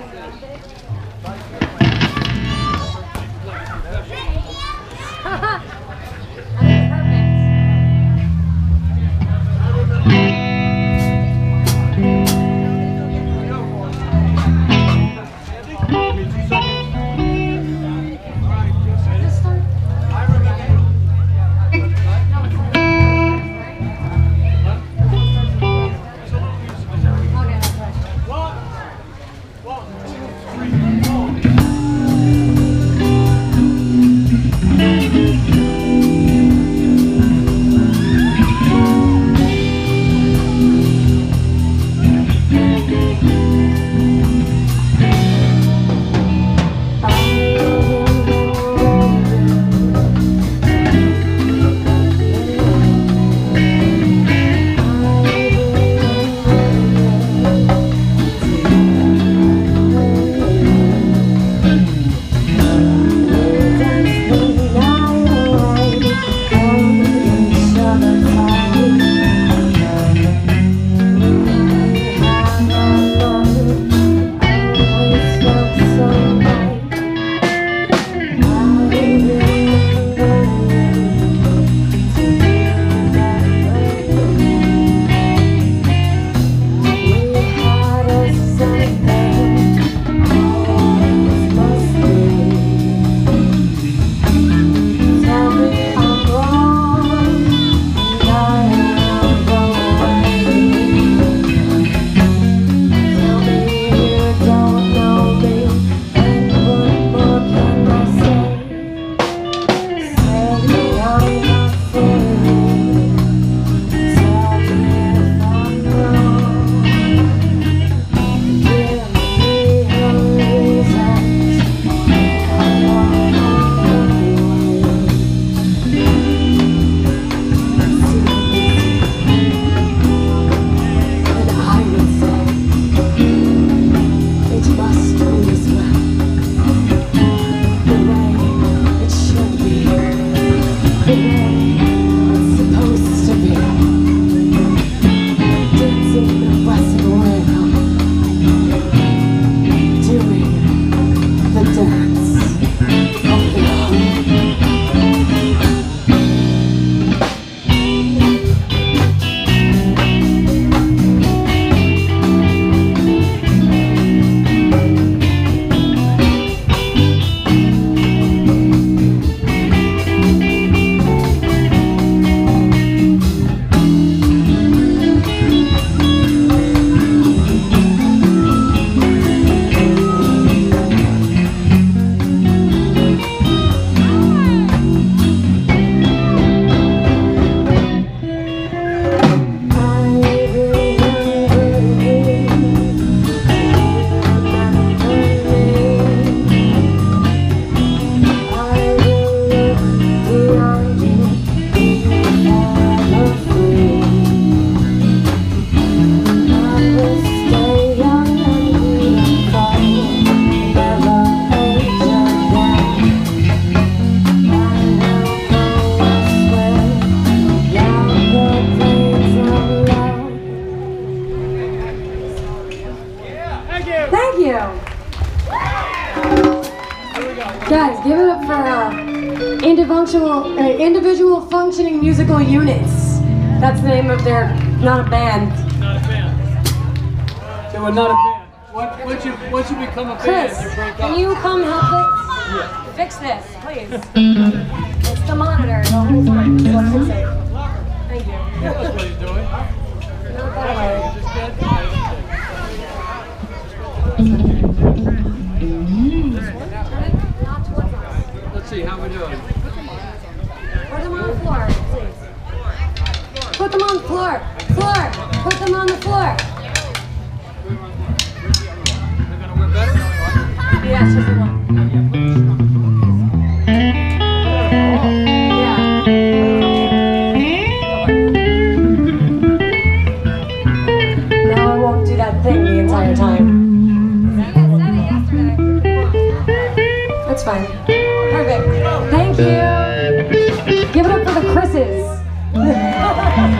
Vai, Thank you. Thank you. Guys, give it up for uh, individual, uh, individual functioning musical units. That's the name of their, not a band. Not a band. They were not a band. What, once, you, once you become a Chris, band, you break up. can you come help us? Yeah. Fix this, please. floor. Floor. Put them on the floor. They're gonna work better? Yeah, the one. Yeah. Now I won't do that thing the entire time. That's fine. Perfect. Thank you. Give it up for the Chris's.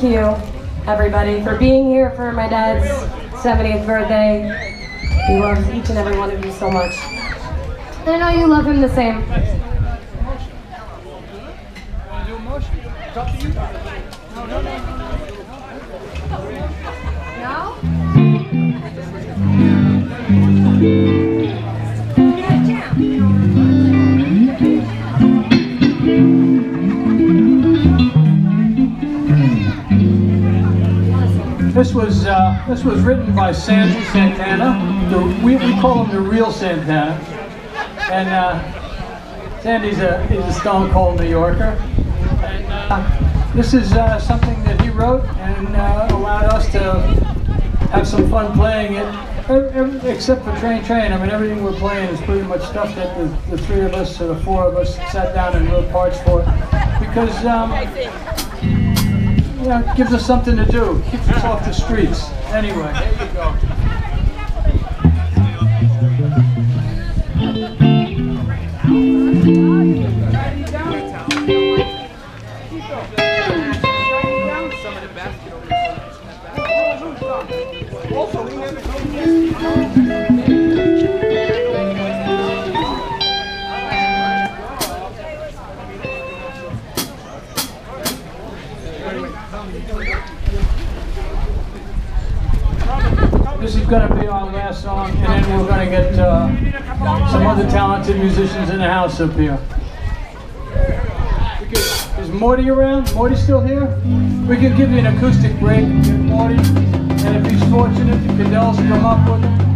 thank you, everybody, for being here for my dad's 70th birthday. He loves each and every one of you so much. I know you love him the same. No? This was uh, this was written by Sandy Santana. The, we, we call him the real Santana. And uh, Sandy's a he's a stone cold New Yorker. And uh, this is uh, something that he wrote and uh, allowed us to have some fun playing it. Except for Train Train, I mean everything we're playing is pretty much stuff that the, the three of us or the four of us sat down and wrote parts for. Because um, it gives us something to do, keeps us off the streets. Anyway. There you go. Last song, and then we're going to get uh, some other talented musicians in the house up here here. Is Morty around? Morty still here? We can give you an acoustic break, Morty, and if he's fortunate, the Cadells come up with him.